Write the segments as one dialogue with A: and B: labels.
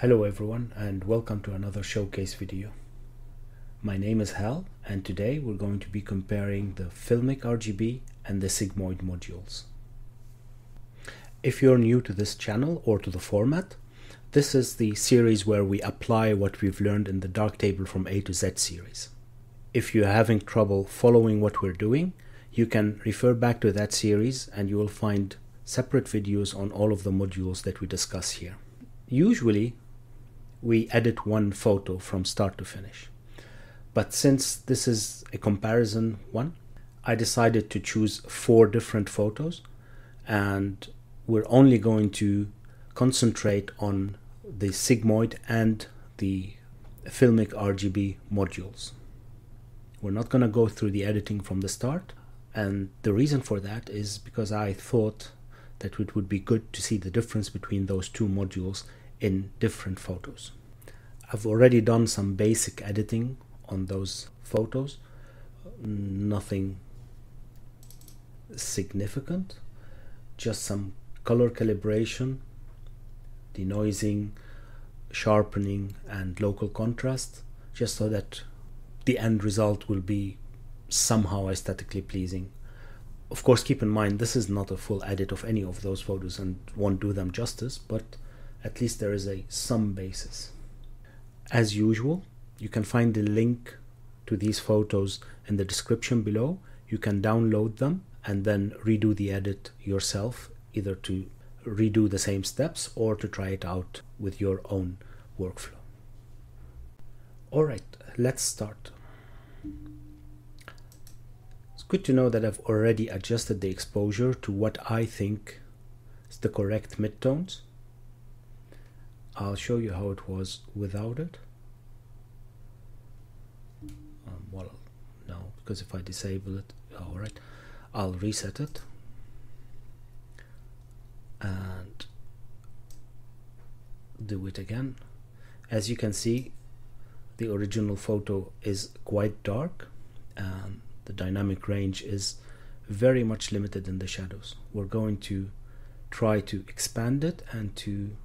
A: Hello everyone and welcome to another showcase video. My name is Hal and today we're going to be comparing the Filmic RGB and the Sigmoid modules. If you're new to this channel or to the format, this is the series where we apply what we've learned in the Darktable from A to Z series. If you're having trouble following what we're doing, you can refer back to that series and you will find separate videos on all of the modules that we discuss here. Usually we edit one photo from start to finish. But since this is a comparison one, I decided to choose four different photos and we're only going to concentrate on the Sigmoid and the Filmic RGB modules. We're not going to go through the editing from the start and the reason for that is because I thought that it would be good to see the difference between those two modules in different photos. I've already done some basic editing on those photos, nothing significant, just some color calibration, denoising, sharpening and local contrast, just so that the end result will be somehow aesthetically pleasing. Of course, keep in mind this is not a full edit of any of those photos and won't do them justice, but at least there is a some basis. As usual, you can find the link to these photos in the description below. You can download them and then redo the edit yourself, either to redo the same steps or to try it out with your own workflow. Alright, let's start. It's good to know that I've already adjusted the exposure to what I think is the correct midtones. I'll show you how it was without it. Um, well, no, because if I disable it, all right, I'll reset it. And do it again. As you can see, the original photo is quite dark and the dynamic range is very much limited in the shadows. We're going to try to expand it and to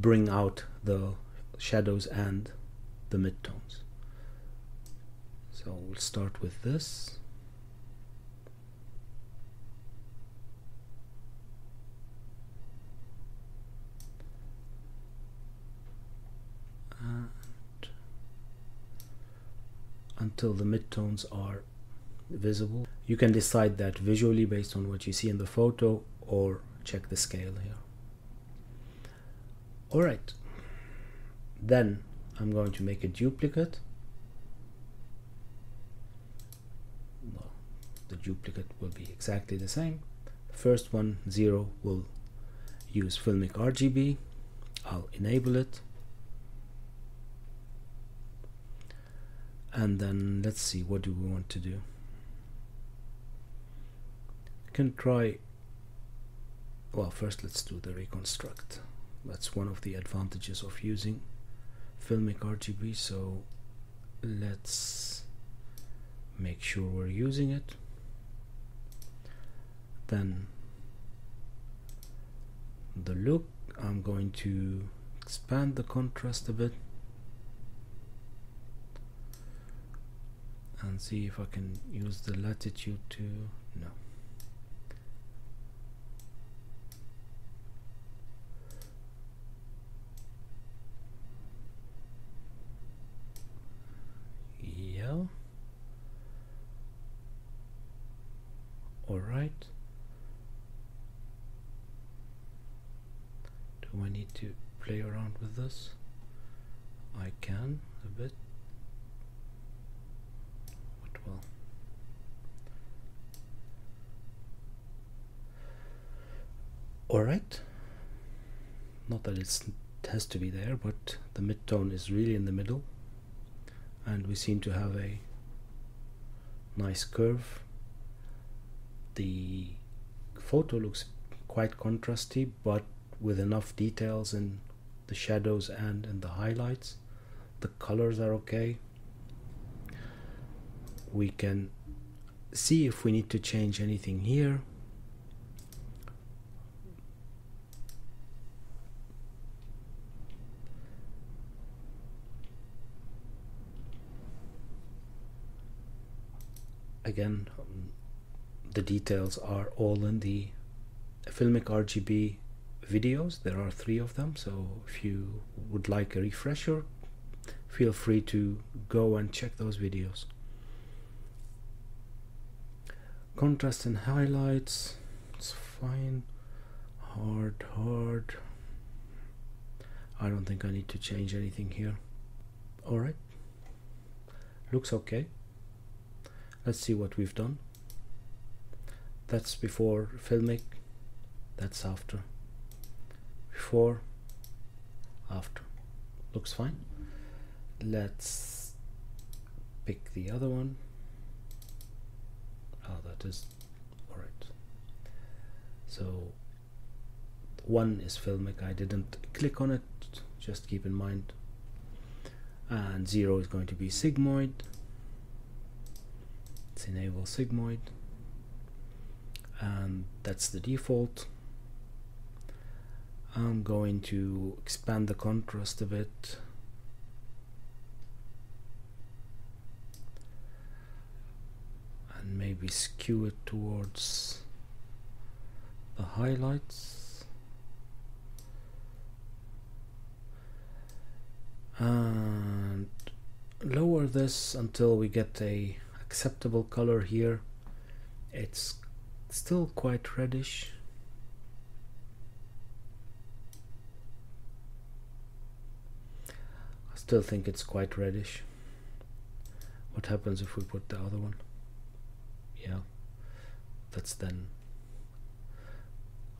A: bring out the shadows and the midtones. So we'll start with this. And until the midtones are visible. You can decide that visually based on what you see in the photo or check the scale here. Alright, then I'm going to make a duplicate. Well, the duplicate will be exactly the same. The first one zero will use Filmic RGB. I'll enable it. And then let's see, what do we want to do? We can try, well, first let's do the reconstruct that's one of the advantages of using filmic RGB so let's make sure we're using it. Then the look I'm going to expand the contrast a bit and see if I can use the latitude to no all right. Do I need to play around with this? I can a bit. But well. Alright not that it has to be there but the midtone is really in the middle. And we seem to have a nice curve the photo looks quite contrasty but with enough details in the shadows and in the highlights. The colors are okay. We can see if we need to change anything here. Again the details are all in the filmic RGB videos. There are three of them so if you would like a refresher feel free to go and check those videos. Contrast and highlights it's fine. Hard hard. I don't think I need to change anything here. Alright looks okay. Let's see what we've done that's before filmic that's after. Before after. Looks fine. Let's pick the other one. Oh that is all right so one is filmic. I didn't click on it. Just keep in mind. And zero is going to be sigmoid. Let's enable sigmoid and that's the default. I'm going to expand the contrast a bit. And maybe skew it towards the highlights. And lower this until we get a acceptable color here. It's still quite reddish. I still think it's quite reddish. What happens if we put the other one? Yeah that's then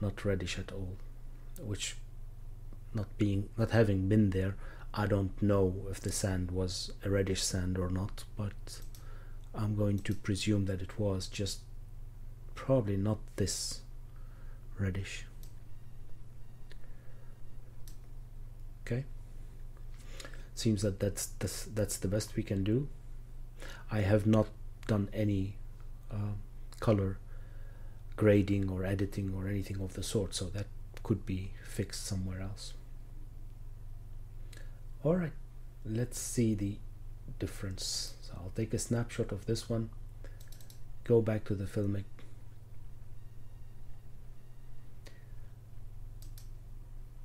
A: not reddish at all which not being not having been there I don't know if the sand was a reddish sand or not but I'm going to presume that it was just probably not this reddish. Okay. Seems that that's that's, that's the best we can do. I have not done any uh, color grading or editing or anything of the sort so that could be fixed somewhere else. Alright let's see the difference. So I'll take a snapshot of this one. Go back to the filmic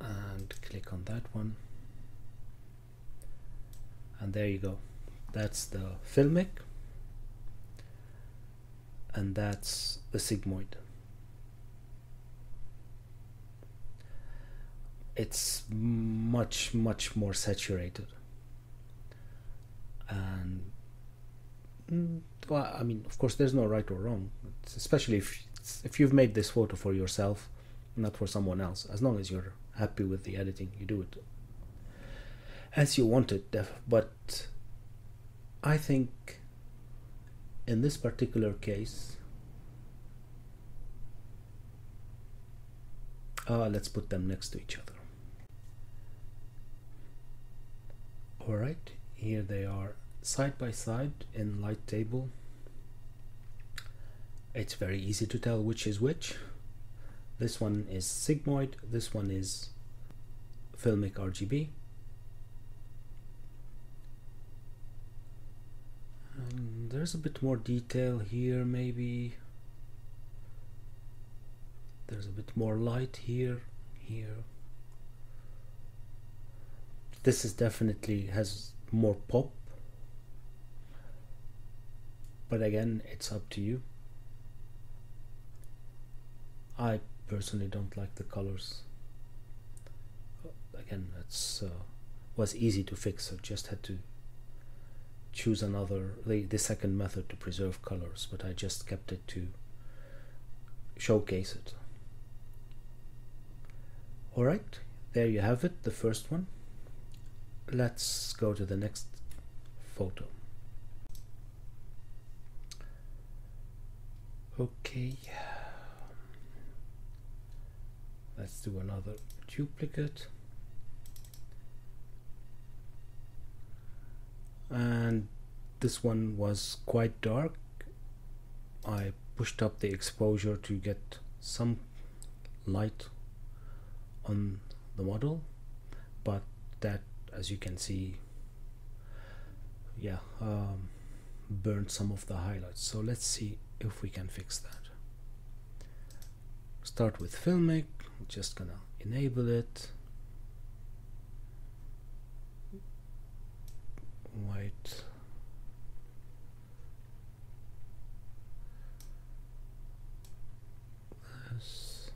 A: and click on that one. And there you go. That's the filmic. And that's the sigmoid. It's much much more saturated. And mm, well I mean of course there's no right or wrong. It's especially if if you've made this photo for yourself not for someone else as long as you're happy with the editing you do it as you want it but I think in this particular case uh, let's put them next to each other. Alright here they are side by side in light table. It's very easy to tell which is which this one is sigmoid this one is filmic RGB and there's a bit more detail here maybe. There's a bit more light here here. This is definitely has more pop. But again it's up to you. I personally don't like the colors. Again it's uh, was easy to fix I just had to choose another the, the second method to preserve colors but I just kept it to showcase it. Alright there you have it the first one. Let's go to the next photo. Okay let's do another duplicate. And this one was quite dark. I pushed up the exposure to get some light on the model but that as you can see yeah um, burnt some of the highlights. So let's see if we can fix that. Start with filmic I'm just gonna enable it. White. This.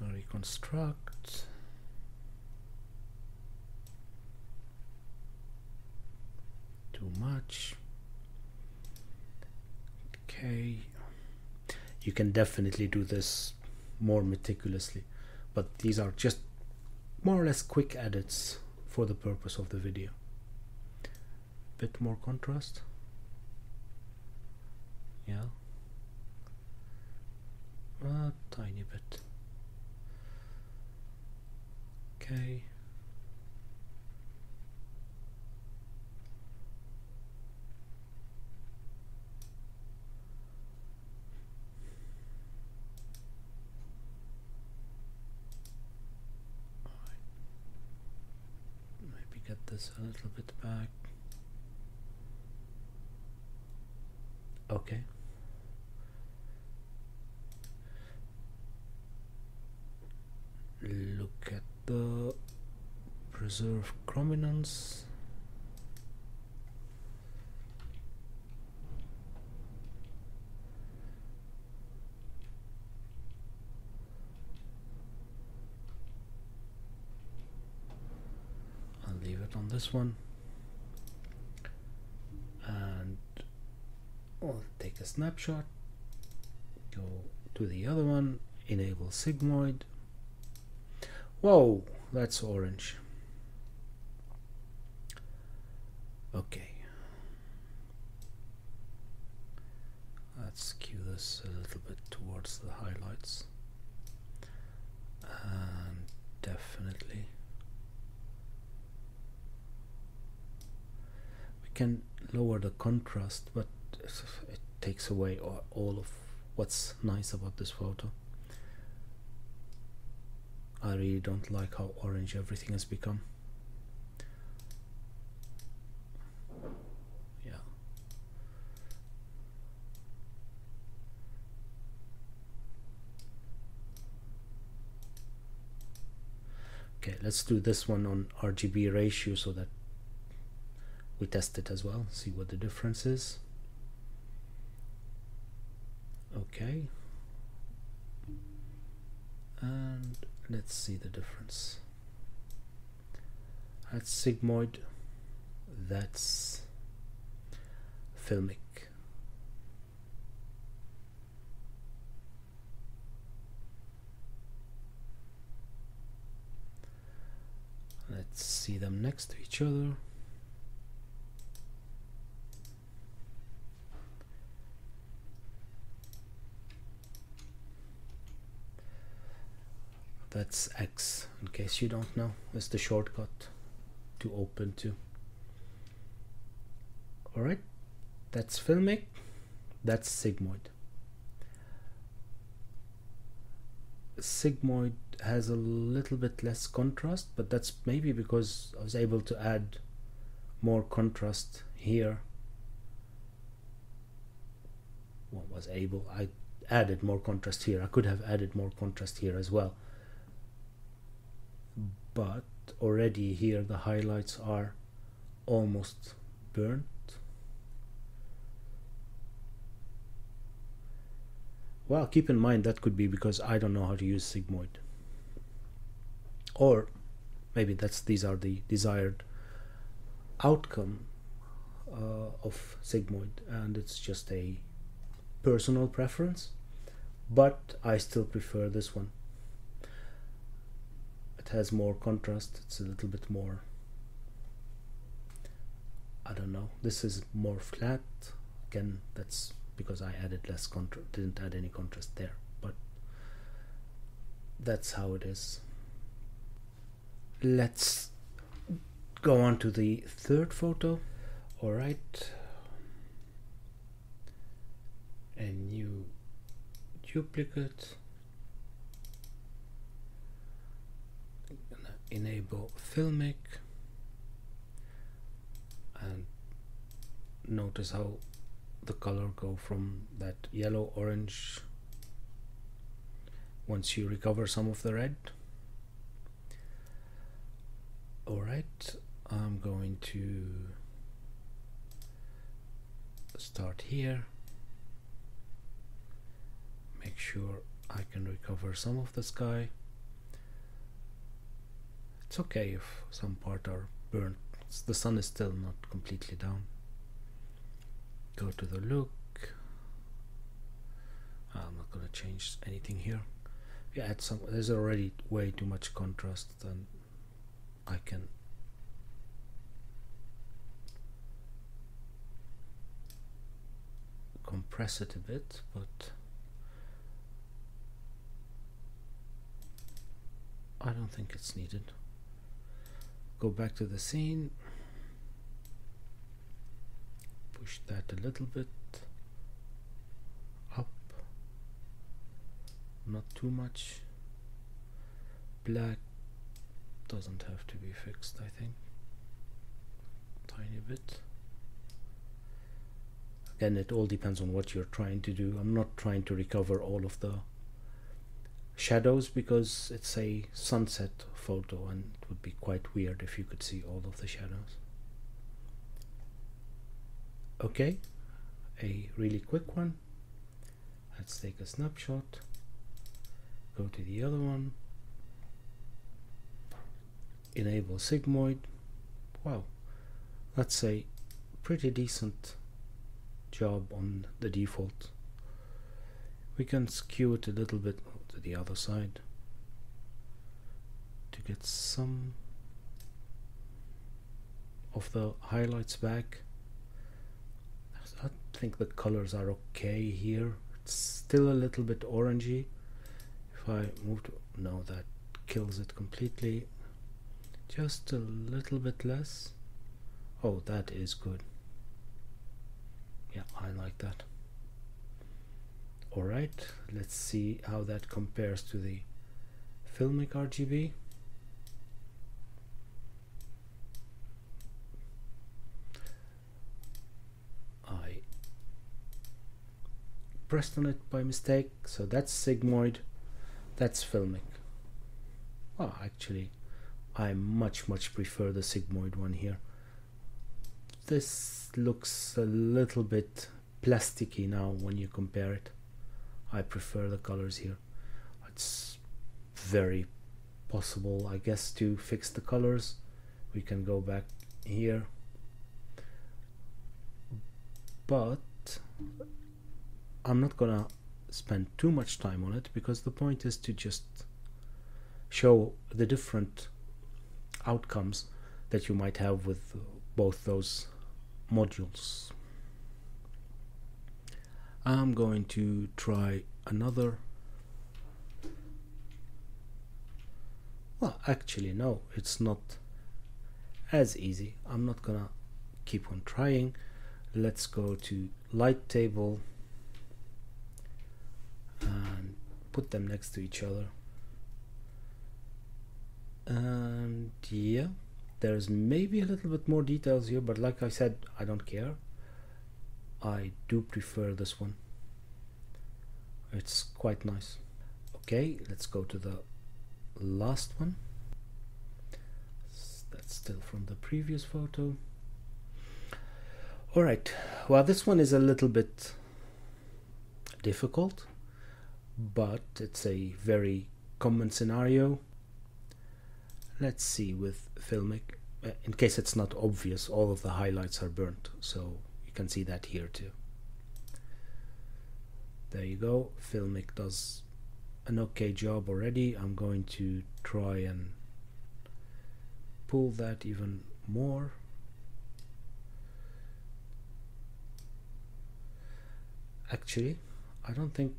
A: Reconstruct. Too much okay. You can definitely do this more meticulously but these are just more or less quick edits for the purpose of the video. Bit more contrast. Yeah. A tiny bit. Okay get this a little bit back. Okay. Look at the preserve chrominance. on this one. And I'll take a snapshot. Go to the other one. Enable sigmoid. Whoa that's orange. Okay let's skew this a little bit towards the highlights and definitely can lower the contrast but it takes away all of what's nice about this photo. I really don't like how orange everything has become. Yeah. Okay let's do this one on RGB ratio so that we test it as well see what the difference is. Okay. And let's see the difference. That's sigmoid that's filmic. Let's see them next to each other that's X in case you don't know it's the shortcut to open to. Alright that's filmic that's sigmoid. Sigmoid has a little bit less contrast but that's maybe because I was able to add more contrast here. What was able I added more contrast here. I could have added more contrast here as well but already here the highlights are almost burnt. Well keep in mind that could be because I don't know how to use sigmoid. Or maybe that's these are the desired outcome uh, of sigmoid and it's just a personal preference but I still prefer this one it has more contrast it's a little bit more I don't know this is more flat. Again that's because I added less contrast didn't add any contrast there but that's how it is. Let's go on to the third photo. All right. A new duplicate enable filmic and notice how the color go from that yellow orange. Once you recover some of the red. Alright I'm going to start here. Make sure I can recover some of the sky it's okay if some part are burnt. The sun is still not completely down. Go to the look. I'm not gonna change anything here. Yeah add some there's already way too much contrast and I can compress it a bit but I don't think it's needed go back to the scene. Push that a little bit up. Not too much. Black doesn't have to be fixed I think. Tiny bit. Again it all depends on what you're trying to do. I'm not trying to recover all of the shadows because it's a sunset photo and it would be quite weird if you could see all of the shadows. Okay a really quick one. Let's take a snapshot. Go to the other one. Enable sigmoid. Wow that's a pretty decent job on the default. We can skew it a little bit the other side to get some of the highlights back. I think the colors are okay here. It's still a little bit orangey. If I move to no that kills it completely. Just a little bit less. Oh that is good. Yeah I like that alright let's see how that compares to the filmic RGB I pressed on it by mistake so that's sigmoid that's filmic. Oh actually I much much prefer the sigmoid one here. This looks a little bit plasticky now when you compare it I prefer the colors here. It's very possible I guess to fix the colors. We can go back here. But I'm not gonna spend too much time on it because the point is to just show the different outcomes that you might have with both those modules. I'm going to try another. Well actually no it's not as easy. I'm not gonna keep on trying. Let's go to light table and put them next to each other. And yeah there's maybe a little bit more details here but like I said I don't care I do prefer this one. It's quite nice. Okay let's go to the last one. That's still from the previous photo. Alright well this one is a little bit difficult but it's a very common scenario. Let's see with filmic uh, in case it's not obvious all of the highlights are burnt so can see that here too. There you go. Filmic does an okay job already. I'm going to try and pull that even more. Actually I don't think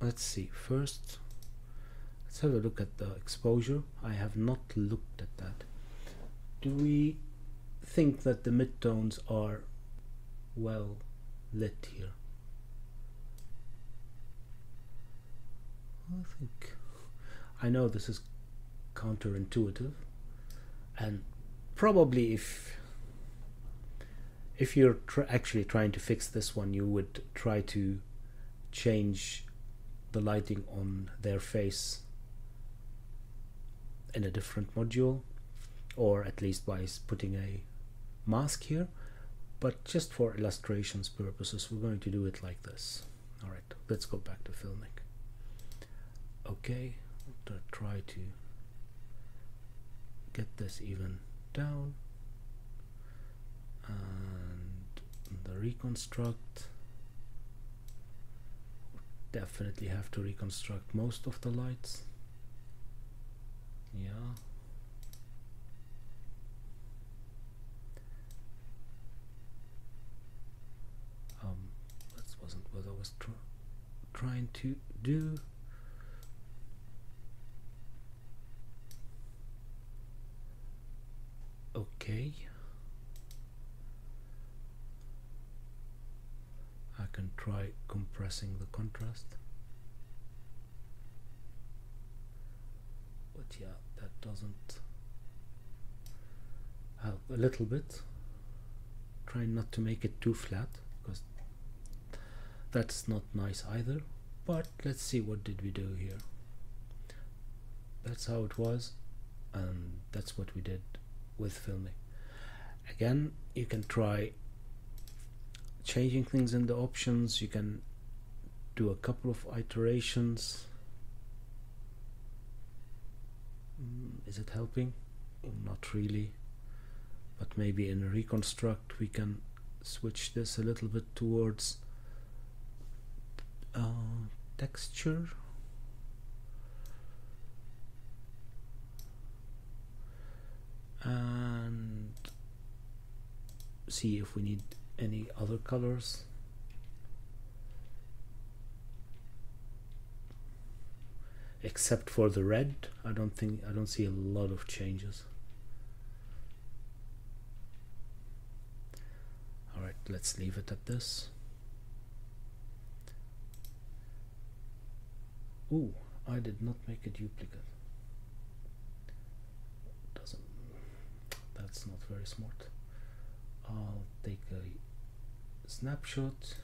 A: let's see first let's have a look at the exposure. I have not looked at that. Do we think that the midtones are well lit here. I think I know this is counterintuitive and probably if if you're tr actually trying to fix this one you would try to change the lighting on their face in a different module or at least by putting a mask here but just for illustrations purposes we're going to do it like this. All right let's go back to filmic okay to try to get this even down. And the reconstruct. Definitely have to reconstruct most of the lights. Yeah um that wasn't what I was tr trying to do. Okay. I can try compressing the contrast. But yeah that doesn't help a little bit. Try not to make it too flat that's not nice either but let's see what did we do here. That's how it was and that's what we did with filmic. Again you can try changing things in the options. You can do a couple of iterations. Mm, is it helping? Not really but maybe in reconstruct we can switch this a little bit towards uh, texture. And see if we need any other colors. Except for the red I don't think I don't see a lot of changes. Alright let's leave it at this Ooh, I did not make a duplicate. Doesn't that's not very smart. I'll take a snapshot.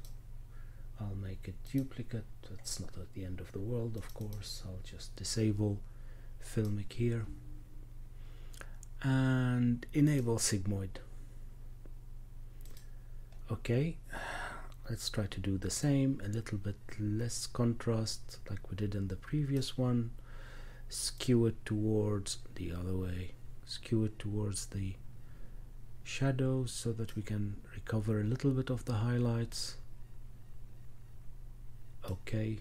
A: I'll make a duplicate. That's not at the end of the world of course. I'll just disable filmic here. And enable sigmoid. Okay let's try to do the same a little bit less contrast like we did in the previous one. Skew it towards the other way. Skew it towards the shadows so that we can recover a little bit of the highlights. Okay.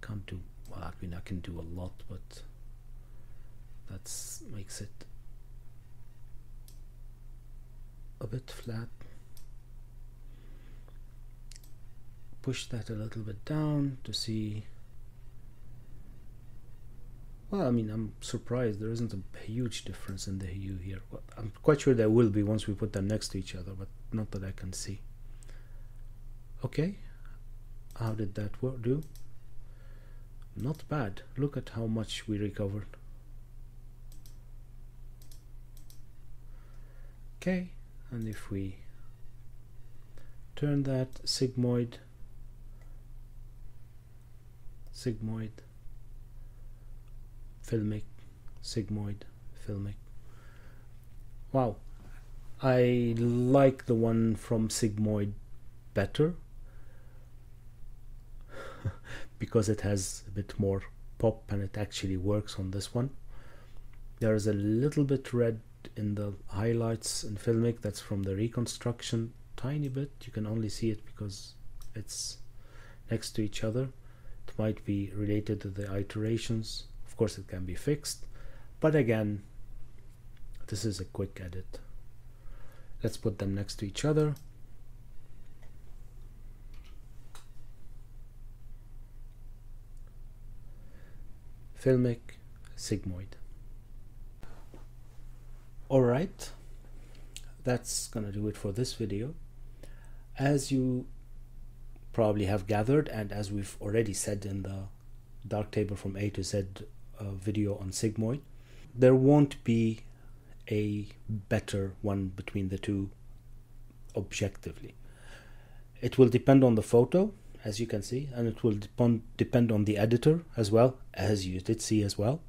A: Can't do well I mean I can do a lot but that's makes it a bit flat push that a little bit down to see well, I mean, I'm surprised there isn't a huge difference in the hue here. I'm quite sure there will be once we put them next to each other, but not that I can see. Okay, how did that work do? Not bad. Look at how much we recovered. Okay, and if we turn that sigmoid, sigmoid, filmic. Sigmoid. Filmic. Wow. I like the one from sigmoid better. Because it has a bit more pop and it actually works on this one. There is a little bit red in the highlights in filmic that's from the reconstruction. Tiny bit. You can only see it because it's next to each other might be related to the iterations of course it can be fixed, but again, this is a quick edit. Let's put them next to each other. Filmic, Sigmoid. Alright, that's gonna do it for this video. As you probably have gathered and as we've already said in the darktable from A to Z uh, video on Sigmoid, there won't be a better one between the two objectively. It will depend on the photo, as you can see, and it will depend depend on the editor as well, as you did see as well.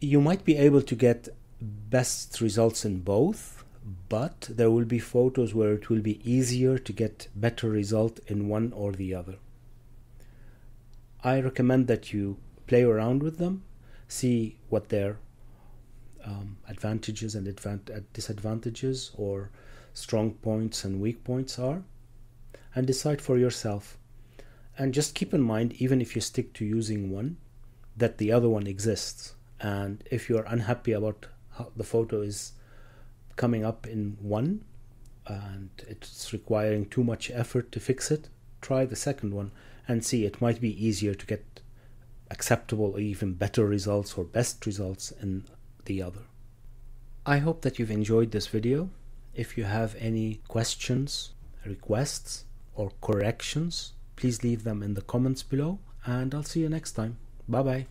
A: You might be able to get best results in both, but there will be photos where it will be easier to get better result in one or the other. I recommend that you play around with them, see what their um, advantages and advant- disadvantages or strong points and weak points are, and decide for yourself. And just keep in mind, even if you stick to using one, that the other one exists. And if you're unhappy about how the photo is coming up in one and it's requiring too much effort to fix it, try the second one and see it might be easier to get acceptable or even better results or best results in the other. I hope that you've enjoyed this video. If you have any questions, requests, or corrections, please leave them in the comments below and I'll see you next time. Bye bye.